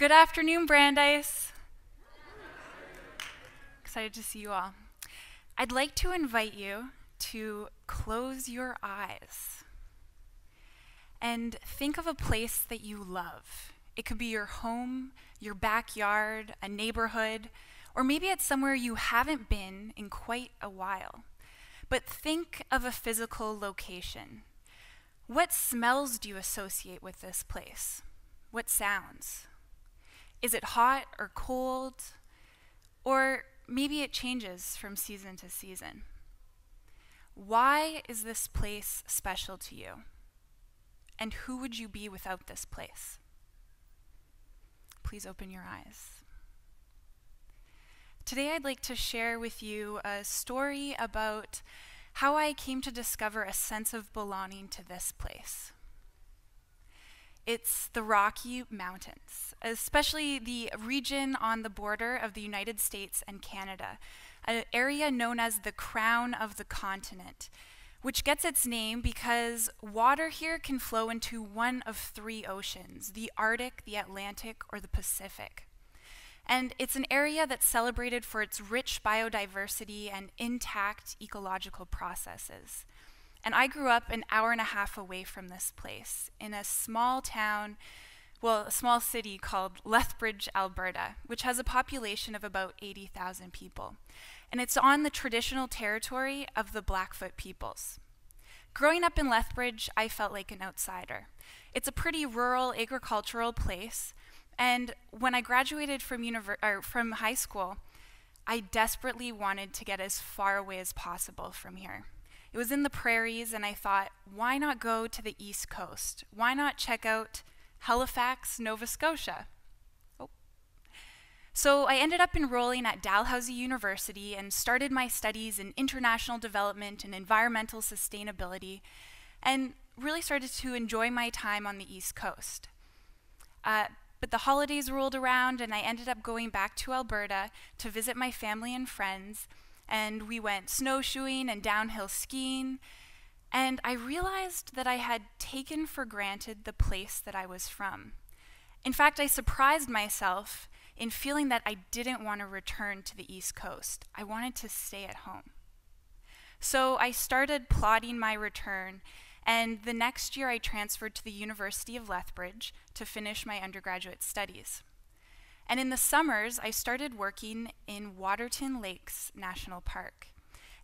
Good afternoon, Brandeis. Excited to see you all. I'd like to invite you to close your eyes and think of a place that you love. It could be your home, your backyard, a neighborhood, or maybe it's somewhere you haven't been in quite a while. But think of a physical location. What smells do you associate with this place? What sounds? Is it hot or cold? Or maybe it changes from season to season. Why is this place special to you? And who would you be without this place? Please open your eyes. Today, I'd like to share with you a story about how I came to discover a sense of belonging to this place. It's the Rocky Mountains, especially the region on the border of the United States and Canada, an area known as the crown of the continent, which gets its name because water here can flow into one of three oceans the Arctic, the Atlantic, or the Pacific. And it's an area that's celebrated for its rich biodiversity and intact ecological processes. And I grew up an hour and a half away from this place in a small town, well, a small city called Lethbridge, Alberta, which has a population of about 80,000 people. And it's on the traditional territory of the Blackfoot peoples. Growing up in Lethbridge, I felt like an outsider. It's a pretty rural agricultural place, and when I graduated from, from high school, I desperately wanted to get as far away as possible from here. It was in the prairies, and I thought, why not go to the East Coast? Why not check out Halifax, Nova Scotia? Oh. So I ended up enrolling at Dalhousie University and started my studies in international development and environmental sustainability, and really started to enjoy my time on the East Coast. Uh, but the holidays rolled around, and I ended up going back to Alberta to visit my family and friends and we went snowshoeing and downhill skiing. And I realized that I had taken for granted the place that I was from. In fact, I surprised myself in feeling that I didn't want to return to the East Coast. I wanted to stay at home. So I started plotting my return, and the next year I transferred to the University of Lethbridge to finish my undergraduate studies. And in the summers, I started working in Waterton Lakes National Park.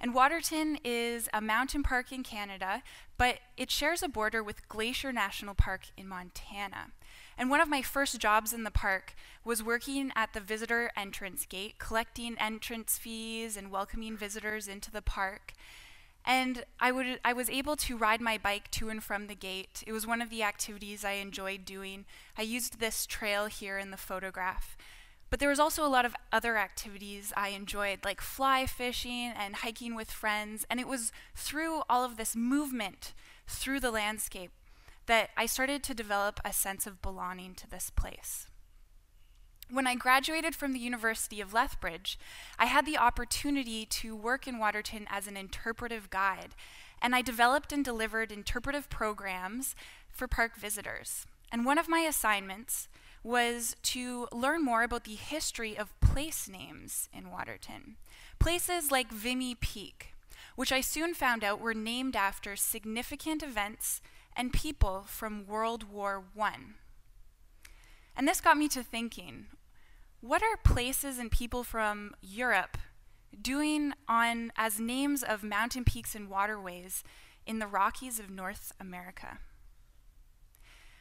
And Waterton is a mountain park in Canada, but it shares a border with Glacier National Park in Montana. And one of my first jobs in the park was working at the visitor entrance gate, collecting entrance fees and welcoming visitors into the park. And I, would, I was able to ride my bike to and from the gate. It was one of the activities I enjoyed doing. I used this trail here in the photograph. But there was also a lot of other activities I enjoyed, like fly fishing and hiking with friends. And it was through all of this movement through the landscape that I started to develop a sense of belonging to this place. When I graduated from the University of Lethbridge, I had the opportunity to work in Waterton as an interpretive guide, and I developed and delivered interpretive programs for park visitors. And one of my assignments was to learn more about the history of place names in Waterton. Places like Vimy Peak, which I soon found out were named after significant events and people from World War I. And this got me to thinking what are places and people from Europe doing on as names of mountain peaks and waterways in the Rockies of North America?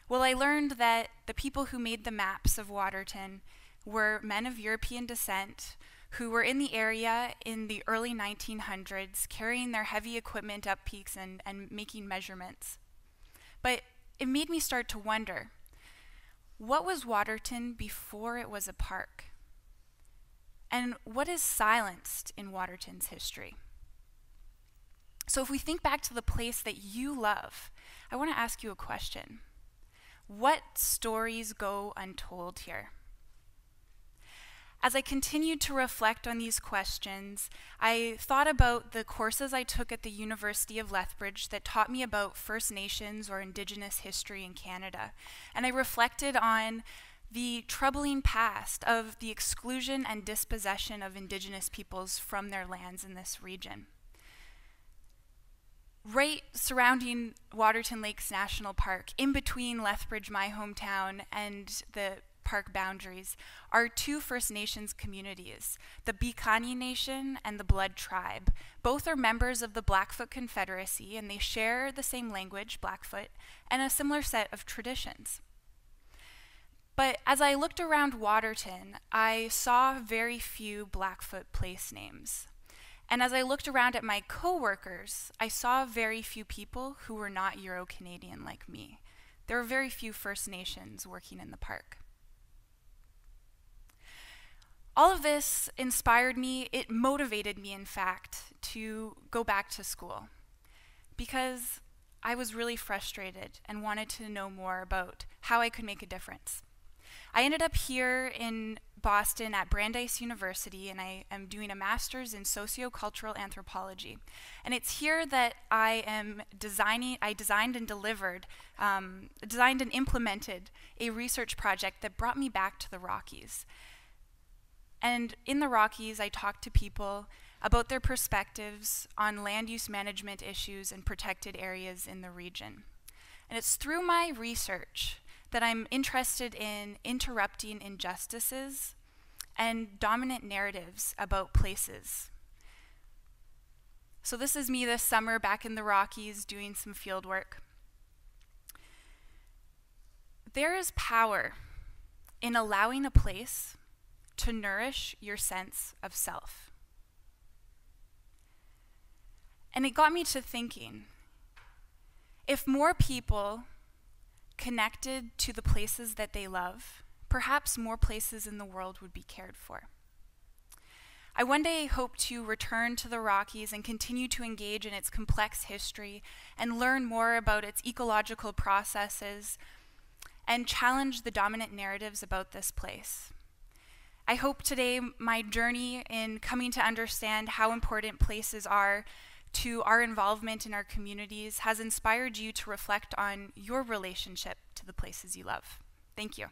Well, I learned that the people who made the maps of Waterton were men of European descent who were in the area in the early 1900s carrying their heavy equipment up peaks and, and making measurements. But it made me start to wonder what was Waterton before it was a park? And what is silenced in Waterton's history? So, if we think back to the place that you love, I want to ask you a question. What stories go untold here? As I continued to reflect on these questions, I thought about the courses I took at the University of Lethbridge that taught me about First Nations or Indigenous history in Canada. And I reflected on the troubling past of the exclusion and dispossession of indigenous peoples from their lands in this region. Right surrounding Waterton Lakes National Park, in between Lethbridge, my hometown, and the park boundaries, are two First Nations communities, the Piikani Nation and the Blood Tribe. Both are members of the Blackfoot Confederacy, and they share the same language, Blackfoot, and a similar set of traditions. But as I looked around Waterton, I saw very few Blackfoot place names. And as I looked around at my coworkers, I saw very few people who were not Euro Canadian like me. There were very few First Nations working in the park. All of this inspired me, it motivated me, in fact, to go back to school because I was really frustrated and wanted to know more about how I could make a difference. I ended up here in Boston at Brandeis University, and I am doing a master's in sociocultural anthropology. And it's here that I am designing, I designed and delivered, um, designed and implemented a research project that brought me back to the Rockies. And in the Rockies, I talked to people about their perspectives on land use management issues and protected areas in the region. And it's through my research that I'm interested in interrupting injustices and dominant narratives about places. So, this is me this summer back in the Rockies doing some field work. There is power in allowing a place to nourish your sense of self. And it got me to thinking if more people connected to the places that they love, perhaps more places in the world would be cared for. I one day hope to return to the Rockies and continue to engage in its complex history and learn more about its ecological processes and challenge the dominant narratives about this place. I hope today my journey in coming to understand how important places are to our involvement in our communities has inspired you to reflect on your relationship to the places you love. Thank you.